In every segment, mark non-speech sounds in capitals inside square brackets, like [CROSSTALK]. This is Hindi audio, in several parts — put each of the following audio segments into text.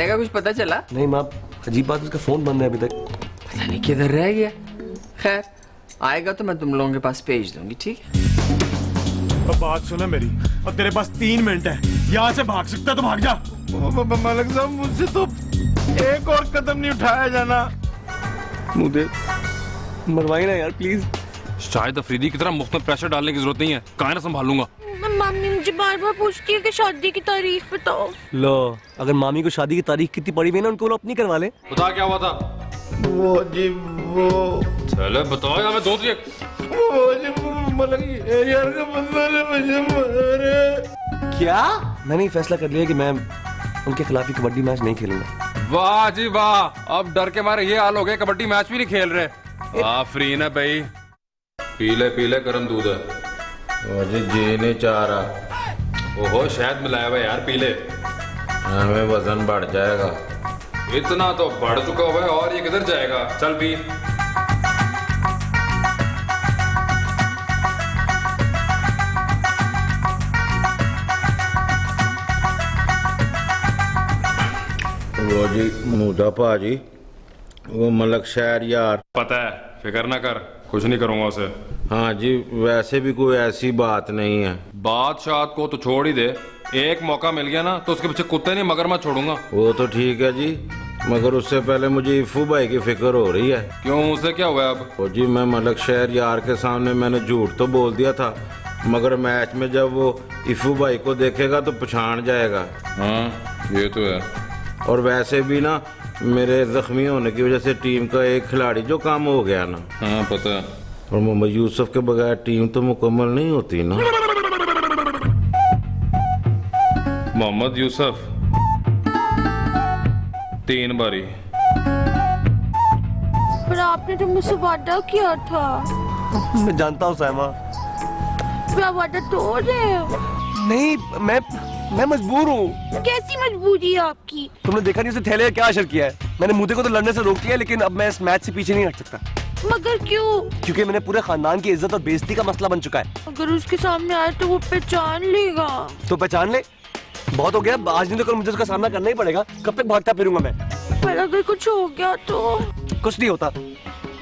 थैले का कुछ पता चला? नहीं माँ अजीब बात उसका फ़ोन बंद है अभी तक। पता नहीं किधर रह गया। खैर आएगा तो मैं तुम लोगों के पास भेज दूँगी ठीक है? अब बात सुना मेरी और तेरे पास तीन मिनट है। यहाँ से भाग सकता है तो भाग जा। मलिक साहब मुझसे तो एक और कदम नहीं उठाया जाना। दे मरवाई ना यार प्लीज़ शायद अफरीदी की तरह मुफ़्त में प्रेशर डालने की ज़रूरत नहीं है। कहा ना संभालूँगा। मम्मी मुझे बार बार पूछती है कि शादी की तारीख बताओ। लो अगर मामी को शादी की तारीख कितनी पड़ी हुई है ना उनको अपनी करवा ले। बता क्या हुआ था? वो जी वो। चले बताओ या मैं दो तुझे वो जी वो मलिक यार का बंदा ने मुझे मारा क्या? मैंने ये फैसला कर लिया कि मैं उनके खिलाफ ही कबड्डी मैच नहीं खेलूँगा। वाह जी वाह अब डर के मारे ये हाल हो गए कबड्डी मैच भी नहीं खेल रहे। आफरीन है भाई। पीले पीले गर्म दूध है। वो जी जी नहीं चाह रहा। ओहो शहद मिलाया हुआ यार पीले हमें वज़न बढ़ जाएगा। इतना तो बढ़ चुका हुआ है और ये किधर जाएगा? चल पी। वो जी मूदा भाजी वो मलक शहर यार। पता है फ़िक्र ना कर कुछ नहीं करूँगा उसे। हाँ जी वैसे भी कोई ऐसी बात नहीं है। बादशाह को तो छोड़ ही दे। एक मौका मिल गया ना तो उसके पीछे कुत्ते नहीं मगर मैं छोड़ूँगा। वो तो ठीक है जी मगर उससे पहले मुझे इफू भाई की फ़िक्र हो रही है। क्यों उसे क्या हुआ अब? वो जी मैं मलक शहर यार के सामने मैंने झूठ तो बोल दिया था मगर मैच में जब वो इफू भाई को देखेगा तो पछाण जाएगा। हाँ ये तो है। और वैसे भी ना मेरे जख्मी होने की वजह से टीम का एक खिलाड़ी जो काम हो गया ना। हाँ पता है। और मोहम्मद यूसुफ के बगैर टीम तो मुकम्मल नहीं होती ना। मोहम्मद यूसुफ। तीन बारी। पर आपने तो मुझसे वादा किया था। मैं जानता हूँ सैमा आप वादा तोड़ रहे हो। नहीं मैं मैं मजबूर हूँ। कैसी मजबूरी है आपकी? तुमने देखा नहीं उसे थैले का क्या असर किया है? मैंने मुद्दे को तो लड़ने से रोक दिया लेकिन अब मैं इस मैच से पीछे नहीं हट सकता। मगर क्यों? क्योंकि मैंने पूरे खानदान की इज़्ज़त और बेइज्जती का मसला बन चुका है। अगर उसके सामने आए तो वो पहचान लेगा। तो पहचान ले। बहुत हो गया। आज नहीं तो कल मुझे उसका सामना करना ही पड़ेगा। कब तक भागता फिरूँगा मैं? पर अगर कुछ हो गया तो? कुछ नहीं होता।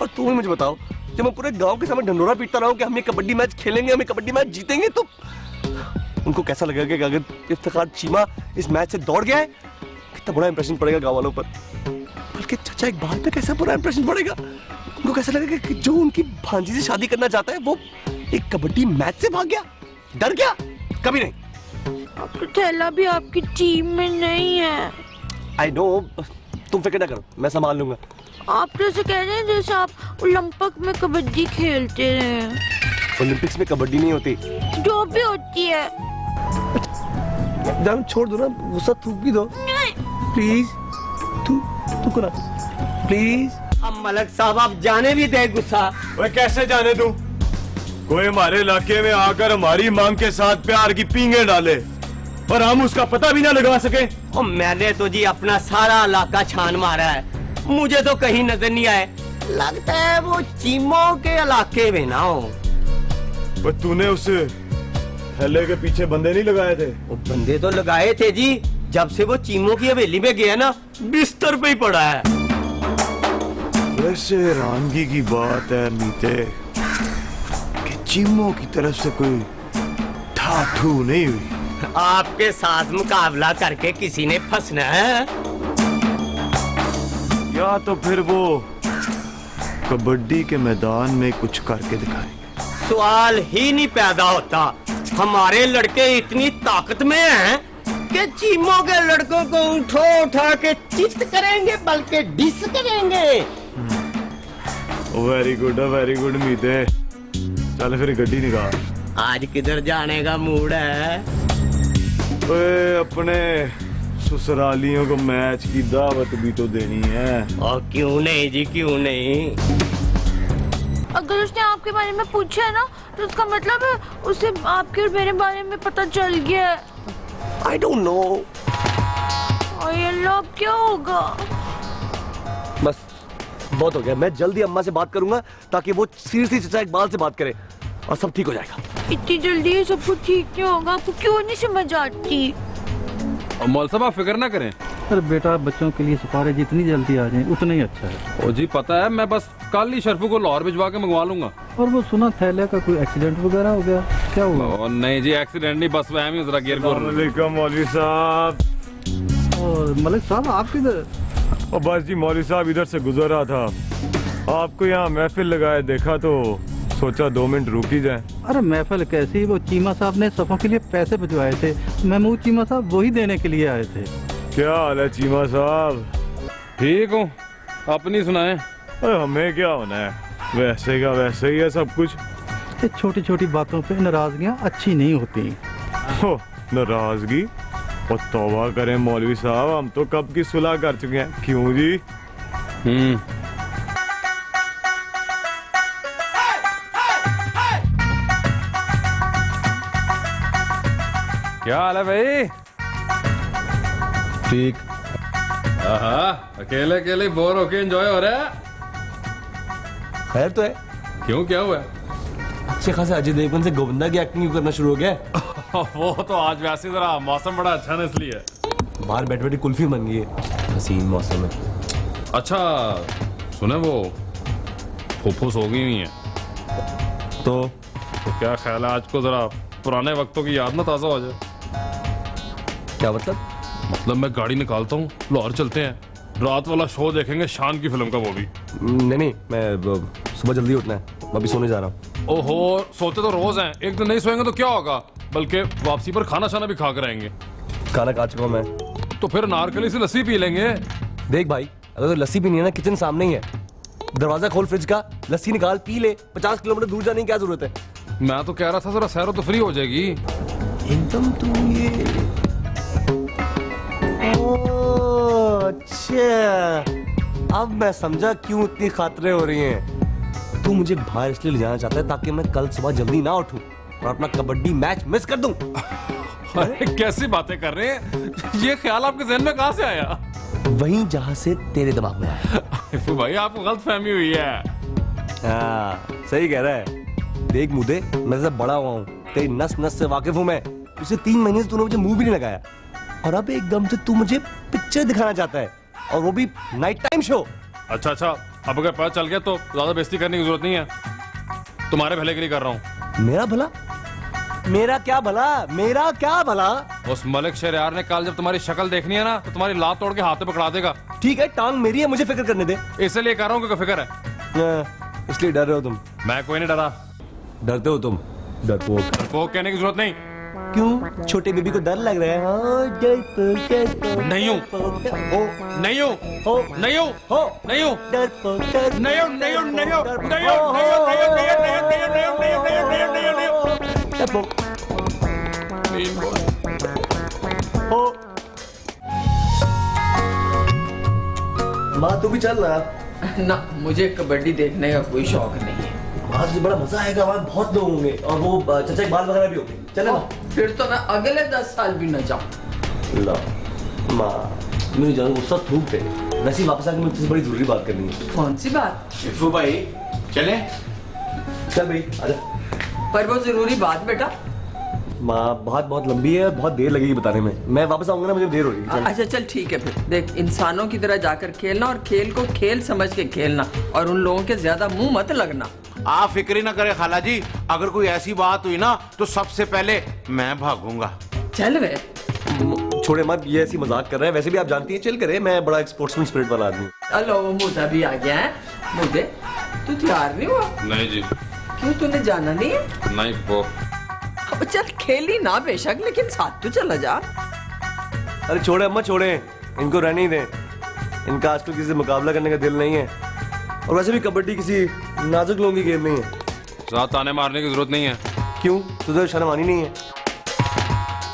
और तुम ही मुझे बताओ जब मैं पूरे गाँव के सामने ढंडोरा पीटता रहा हूँ कि हम ये कबड्डी मैच खेलेंगे हम ये कबड्डी मैच जीतेंगे तो उनको कैसा लगेगा कि अगर इफ्तिखार चीमा इस मैच से दौड़ गया है? कितना बुरा इंप्रेशन पड़ेगा गाँव वालों पर। बल्कि चाचा एक बात पे कैसा बुरा इंप्रेशन पड़ेगा? उनको कैसा लगेगा कि जो उनकी भांजी से शादी करना चाहता है वो एक कबड्डी मैच से भाग गया। डर गया? कभी नहीं। तो थैला भी आपकी टीम में नहीं है। आई नो तुम फ़िक्र ना करो मैं संभाल लूँगा। आप तो ऐसे कह रहे हैं जैसे आप ओलंपिक में कबड्डी खेलते रहे ओलंपिक्स में कबड्डी नहीं होती। जो भी होती है। जान छोड़ दो ना गुस्सा थूक भी दो। प्लीज़ तू तू करा प्लीज़ मलक साहब आप जाने भी दे गुस्सा। वह कैसे जाने दूँ? कोई हमारे इलाके में आकर हमारी मांग के साथ प्यार की पींगे डाले और हम उसका पता भी ना लगा सके। और मैंने तो जी अपना सारा इलाका छान मारा है। मुझे तो कहीं नज़र नहीं आए। लगता है वो चीमो के इलाके में ना हो। पर तूने उस थैले के पीछे बंदे नहीं लगाए थे? वो बंदे तो लगाए थे जी। जब से वो चीमो की हवेली में गया ना बिस्तर पे ही पड़ा है। वैसे हैरानगी की बात है मीते कि चिमो की तरफ़ से कोई ठाठू नहीं हुई। आपके साथ मुकाबला करके किसी ने फंसना है? या तो फिर वो कबड्डी के मैदान में कुछ करके दिखाएँगे। सवाल ही नहीं पैदा होता। हमारे लड़के इतनी ताकत में हैं कि चीमो के लड़कों को उठो उठा के चित करेंगे बल्कि डिस करेंगे। वेरी गुड वेरी गुड मीते चल फिर गड्डी निकाल आज किधर जाने का मूड है? ओए अपने ससुरालियों को मैच की दावत भी तो देनी है और क्यों नहीं जी क्यों नहीं? अगर उसने आपके बारे में पूछा है ना तो उसका मतलब है उसे आपके और मेरे बारे में पता चल गया है। आई डोंट नो और अल्लाह अब क्या होगा? बहुत हो गया। मैं जल्दी अम्मा से बात करूँगा ताकि वो सीरियसली चचा इकबाल से बात करे और सब ठीक हो जाएगा। इतनी जल्दी सब कुछ ठीक नहीं होगा? आपको क्यों नहीं समझ आती? मौल साहब आप फ़िक्र ना करें। अरे बेटा बच्चों के लिए सिफारिश जितनी जल्दी आ जाए उतना ही अच्छा है। ओ जी पता है मैं बस कल ही शरफू को लाहौर भिजवा के मंगवा लूँगा। और वो सुना थैले का कोई एक्सीडेंट वगैरह हो गया? क्या हुआ? ओ, नहीं जी एक्सीडेंट नहीं बस ही गुर मौलवी साहब। और मलिक साहब आप किधर? और बस जी मौलवी साहब इधर से गुजर रहा था। आपको यहाँ महफिल लगाए देखा तो सोचा दो मिनट रुक ही जाए। अरे महफिल कैसी? वो चीमा साहब ने सफों के लिए पैसे भिजवाए थे। महमूद चीमा साहब वही देने के लिए आए थे। क्या हाल है चीमा साहब? ठीक हूँ। अपनी सुनाए। अरे हमें क्या होना है? वैसे का वैसे ही है सब कुछ। ये छोटी छोटी बातों पे नाराजगियाँ अच्छी नहीं होती। नाराज़गी? और तौबा करें मौलवी साहब हम तो कब की सुलह कर चुके हैं। क्यों जी? हम्म। क्या हाल है भाई? ठीक। अकेले अकेले बोर होके एंजॉय हो रहा है? खैर तो है। क्यों क्या हुआ? अच्छे खासे अजय देवगन से गोविंदा की एक्टिंग करना शुरू हो गया? है। [LAUGHS] वो तो आज वैसे जरा मौसम बड़ा अच्छा है इसलिए। बाहर बैठ बैठी कुल्फी बन गई है हसीन मौसम में अच्छा सुने वो फुफ्फुस हो गई हुई है। तो? तो क्या ख्याल है आज को जरा पुराने वक्तों की याद ना ताज़ा हो जाए? क्या मतलब? मतलब मैं गाड़ी निकालता हूँ लाहौर चलते हैं। रात वाला शो देखेंगे शान की फ़िल्म का वो भी। नहीं नहीं मैं सुबह जल्दी उठना है मैं अभी सोने जा रहा हूँ। ओहो सोते तो रोज हैं एक दिन नहीं सोएँगे तो क्या होगा? बल्कि वापसी पर खाना शाना भी खा कर आएँगे। खाना खा चुका मैं। तो फिर नारकली से लस्सी पी लेंगे। देख भाई अगर तो लस्सी पीनी है ना किचन सामने ही है। दरवाज़ा खोल फ्रिज का लस्सी निकाल पी ले। पचास किलोमीटर दूर जाने की क्या ज़रूरत है? मैं तो कह रहा था जरा सैरो तो फ्री हो जाएगी। एकदम तू ये। अच्छा। अब मैं समझा क्यों इतनी खातरे हो रही हैं। तू मुझे बाहर इसलिए ले जाना चाहता है ताकि मैं कल सुबह जल्दी ना उठूं। और अपना कबड्डी मैच मिस कर दूँ। अरे कैसी बातें कर रहे हैं? ये ख्याल आपके जहन में कहाँ से आया? वहीं जहाँ से तेरे दिमाग में आया। भाई आपको गलत फहमी हुई है। हाँ सही कह रहा है। देख मुझे मैं जब बड़ा हुआ हूँ। तेरी नस नस से वाकिफ हूँ मैं। पिछले तीन महीने से तूने मुझे मुँह भी नहीं लगाया। और अब एकदम से तू मुझे पिक्चर दिखाना चाहता है। और वो भी नाइट टाइम शो अच्छा अच्छा। अब अगर पता चल गया तो ज़्यादा बेइज्जती करने की ज़रूरत नहीं है। तुम्हारे भले के लिए कर रहा हूँ। मेरा भला? मेरा क्या भला मेरा क्या भला उस मलिक शरियार ने कल जब तुम्हारी शक्ल देखनी है ना तो तुम्हारी लात तोड़ के हाथ में पकड़ा देगा ठीक है टांग मेरी है मुझे फ़िक्र करने दे इसलिए कह रहा हूँ फ़िक्र है हाँ, इसलिए डर रहे हो तुम मैं कोई नहीं डरा डरते हो तुम डरपोक वो कहने की ज़रूरत नहीं क्यों छोटे बेबी को डर लग रहा है हाँ, डरपोक, डरपोक, नहीं हूँ। डरपोक, हो नहीं हूँ हो नहीं हूँ हो नहीं हूँ डरपोक, डरपोक, नहीं हूँ नहीं हूँ नहीं हूँ डरपोक, नहीं हूँ नहीं हूँ नहीं हूँ नहीं हूँ नहीं हूँ नहीं हूँ नहीं हूँ नहीं हूँ नहीं हूँ माँ तू भी चल ना। ना मुझे कबड्डी देखने का कोई शौक नहीं है। आज से बड़ा मज़ा आएगा वहाँ बहुत लोग होंगे। और वो चचा के बाल वगैरह भी होंगे। चले फिर तो मैं अगले दस साल भी न जाऊँ। ला। माँ मुझे जान गुस्सा थूक दे। वैसे ही वापस आके मुझसे बड़ी ज़रूरी बात करनी है। कौन सी बात? शिफू भाई चले? चल भाई आजा पर वो ज़रूरी बात बेटा। माँ बात बहुत लंबी है बहुत देर लगेगी बताने में। मैं वापस आऊँगा ना मुझे देर हो रही है। अच्छा चल ठीक है फिर। देख इंसानों की तरह जाकर खेलना और खेल को खेल समझ के खेलना और उन लोगों के ज़्यादा मुँह मत लगना। आप फ़िक्र ही ना करें खाला जी अगर कोई ऐसी बात हुई ना तो सबसे पहले मैं भागूँगा। चल वे। छोड़े मत ये ऐसी मज़ाक कर रहे हैं। वैसे भी आप जानती हैं चिल करे मैं बड़ा एक स्पोर्ट्समैन स्पिरिट वाला आदमी हेलो मुद्दा भी आ गया है। मुद्दे तू तैयार नहीं हुआ? नहीं जी। क्यों तूने जाना नहीं है? नहीं चल खेली ना बेशक लेकिन साथ तो चला जा। अरे छोड़े अम्मा छोड़े। इनको रहने ही दें। इनका आजकल किसी से मुकाबला करने का दिल नहीं है। और वैसे भी कबड्डी किसी नाजुक लोगों की गेम नहीं है। साथ ताने मारने की ज़रूरत नहीं है। क्यों? तुझे शर्म आनी नहीं है।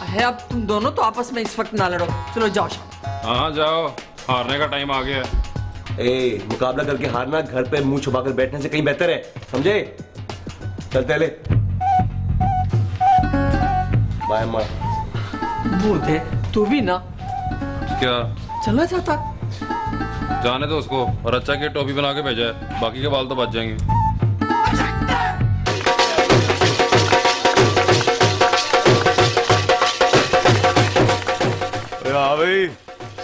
है अब तुम दोनों तो आपस में इस वक्त ना लड़ो। चलो जाओ शाम। हाँ जाओ। हारने का टाइम आ गया। है ए मुकाबला करके हारना घर पे मुँह छुपाकर बैठने से कहीं बेहतर है। समझे? चलते ले। बाय अम्मा मुद्दे तू भी ना। क्या? चला जाता। जाने दो उसको और अच्छा की टोपी बना के भेजा है। बाकी के बाल तो बच जाएँगे। हाँ भाई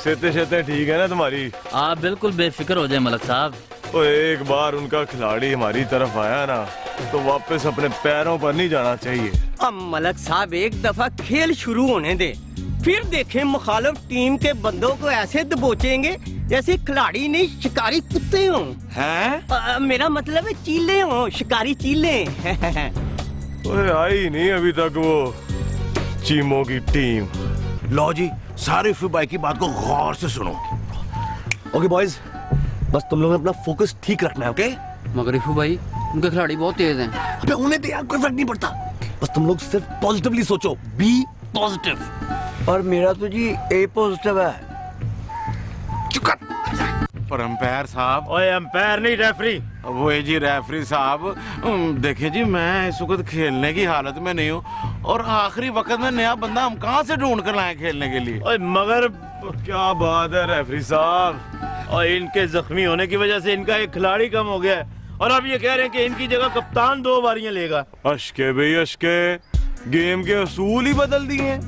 सेते शेते ठीक है ना तुम्हारी? आप बिल्कुल बेफिक्र हो जाए मलक साहब। तो एक बार उनका खिलाड़ी हमारी तरफ़ आया ना तो वापस अपने पैरों पर नहीं जाना चाहिए। अब मलक साहब एक दफ़ा खेल शुरू होने दे। फिर देखें मुखालिफ टीम के बंदों को ऐसे दबोचेंगे जैसे खिलाड़ी नहीं शिकारी कुत्ते हों। हैं? मेरा मतलब है चीले हों शिकारी चीले। ओए [LAUGHS] आई नहीं अभी तक वो चीमों की टीम। लो जी सारे फिबाई की बात को गौर से सुनो। ओके बॉयज़ बस तुम लोगों ने अपना फोकस ठीक रखना है ओके मगर इफू भाई उनके खिलाड़ी बहुत तेज हैं। अबे उन्हें तो यार कोई फ़र्क नहीं पड़ता। बस तुम लोग सिर्फ़ पॉजिटिवली सोचो। बी पॉजिटिव और मेरा तो जी ए पॉजिटिव है। पर अंपायर साहब। ओए अंपायर नहीं रेफरी वो जी रेफरी साहब। देखिए जी मैं इस वक्त खेलने की हालत में नहीं हूँ। और आखिरी वक्त में नया बंदा हम कहाँ से ढूंढ कर लाए खेलने के लिए? ओए मगर क्या बात है रेफरी साहब। और इनके जख्मी होने की वजह से इनका एक खिलाड़ी कम हो गया है। और अब ये कह रहे हैं कि इनकी जगह कप्तान दो बारियाँ लेगा। अशके भाई अशके। गेम के असूल ही बदल दिए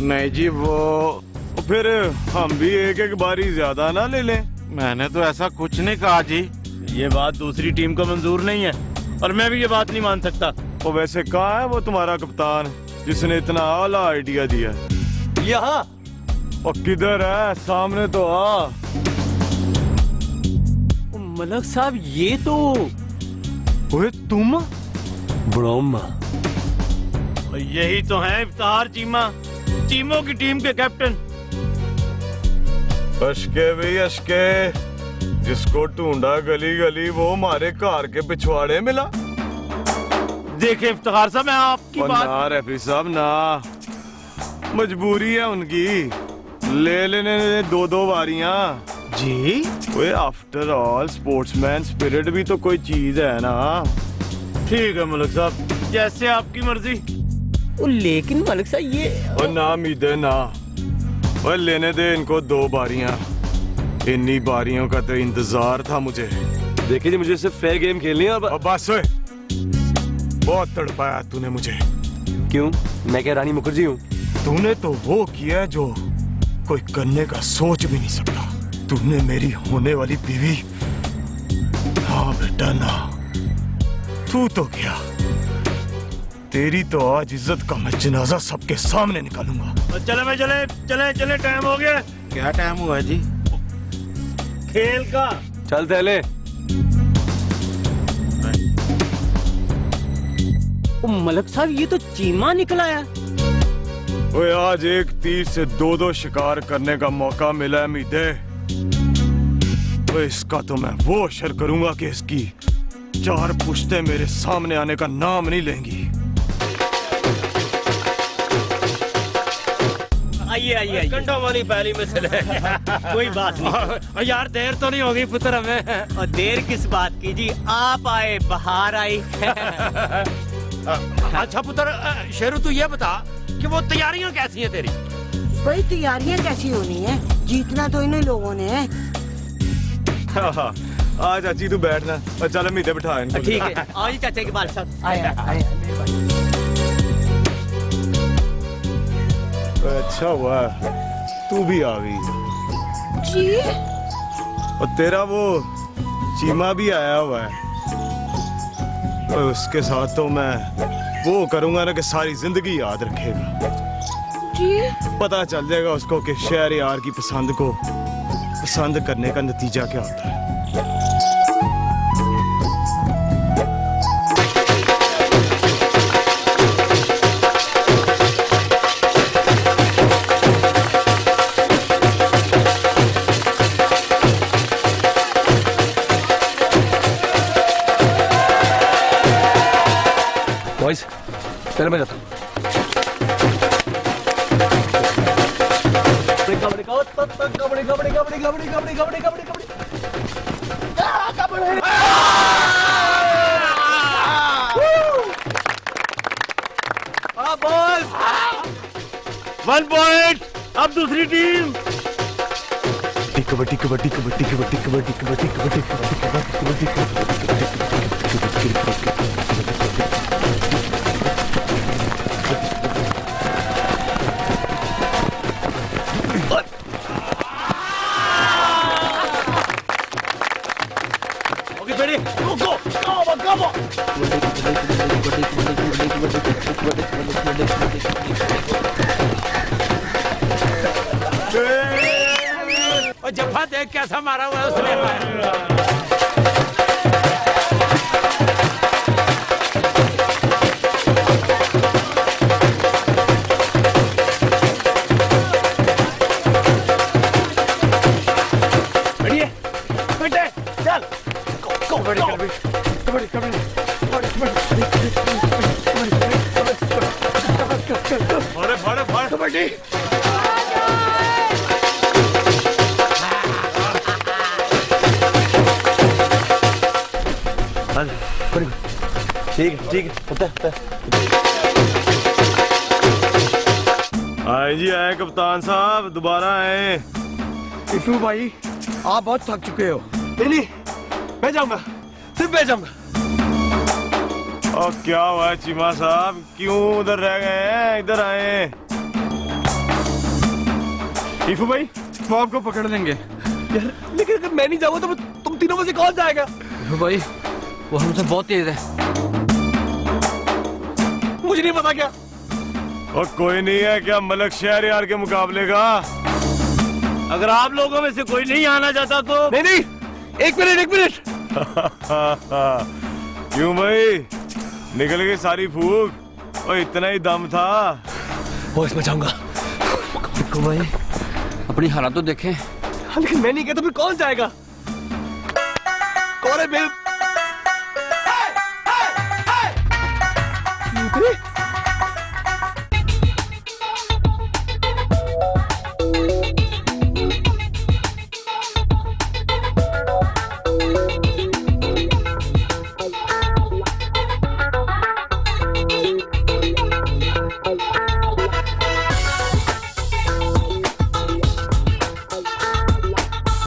नहीं जी वो फिर हम भी एक एक बारी ज़्यादा ना ले लें। मैंने तो ऐसा कुछ नहीं कहा जी। ये बात दूसरी टीम को मंजूर नहीं है और मैं भी ये बात नहीं मान सकता। वो वैसे कहा है वो तुम्हारा कप्तान जिसने इतना आला आइडिया दिया? यहाँ? और किधर है? सामने तो आ। मलक साहब ये तो ओए तुम? ब्रह्मा। यही तो है इफ्तार चीमा। चीमों की टीम के कैप्टन। अशके भाई अशके जिसको ढूंढा गली गली वो हमारे कार के पिछवाड़े मिला। देखे इफ्तार साहब मैं आपकी बात ना रेफरी साहब ना। मजबूरी है उनकी। ले लेने दो दो बारियाँ। जी? ओए आफ्टर ऑल स्पोर्ट्समैन स्पिरिट भी तो कोई चीज़ है ना। ठीक है मलिक साहब। जैसे आपकी मर्ज़ी। ओ, लेकिन मलिक साहब ये और ना उम्मीदें ना और लेने दे इनको दो बारियाँ। इन्हीं बारियों का तो इंतज़ार था मुझे। देखिए जी मुझे सिर्फ़ फेयर गेम खेलनी है और और बस ओए। बहुत तड़पाया तूने मुझे। क्यों? मैं क्या रानी मुखर्जी हूँ? तूने तो वो किया जो कोई करने का सोच भी नहीं सकता। तूने मेरी होने वाली बीवी। हाँ बेटा ना। तू तो क्या? तेरी तो आज इज़्ज़त का मैं जनाजा सबके सामने निकालूँगा। चले भाई चले चले चले टाइम हो गया। क्या टाइम हुआ जी? खेल का। चल ओ, मलक साहब ये तो चीमा निकला है। ओए आज एक तीर से दो दो शिकार करने का मौका मिला है मीदे इसका तो मैं वो अशर करूँगा कि इसकी चार पुश्ते मेरे सामने आने का नाम नहीं लेंगी। आइए आइए आइए। कंडो वाली पहली में चले। [LAUGHS] कोई बात नहीं। [LAUGHS] और यार देर तो नहीं होगी पुत्र हमें। और देर किस बात की? जी आप आए बाहर आई। [LAUGHS] अच्छा पुत्र शेरू तू ये बता कि वो तैयारियाँ कैसी हैं तेरी? भाई तैयारियाँ कैसी होनी है? जीतना तो इन्हीं लोगों ने है। आ चाची तू बैठना। और चल मीदे बिठा इनको। ठीक है। आओ जी चाचा के बाल साहब आया आया अच्छा हुआ तू भी आ गई। जी। और तेरा वो चीमा भी आया हुआ है। और उसके साथ तो मैं वो करूँगा ना कि सारी ज़िंदगी याद रखेगा। जी। पता चल जाएगा उसको कि शहर यार की पसंद को पसंद करने का नतीजा क्या होता है? मैं जाता हूँ। वन पॉइंट अब दूसरी team kabaddi kabaddi kabaddi kabaddi kabaddi kabaddi kabaddi kabaddi kabaddi ready? Go, go! Come on, come on! और जफा देख कैसा मारा हुआ उसने कबड्डी ठीक है ठीक है आए जी आए कप्तान साहब दोबारा आए। इफू भाई आप बहुत थक चुके हो। नहीं नहीं मैं जाऊँगा सिर्फ़ मैं जाऊँगा। और क्या हुआ है चीमा साहब? क्यों उधर रह गए हैं? इधर आए ईफू भाई वो आपको पकड़ लेंगे। यार लेकिन अगर मैं नहीं जाऊँगा तो तुम तीनों में से कौन जाएगा? भाई वो हमसे बहुत तेज है। मुझे नहीं पता क्या। और कोई नहीं है क्या मलक शहर यार के मुकाबले का? अगर आप लोगों में से कोई नहीं आना चाहता तो नहीं नहीं एक मिनट एक मिनट। [LAUGHS] क्यों भाई? निकल गई सारी फूक। और इतना ही दम था। वो इसमें जाऊँगा। भाई। अपनी हालात तो देखें। हाँ, लेकिन मैं नहीं कहता फिर कौन जाएगा? कौन है मेरे